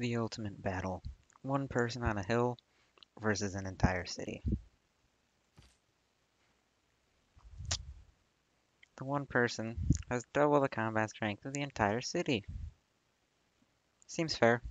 The ultimate battle. One person on a hill versus an entire city. The one person has double the combat strength of the entire city. Seems fair.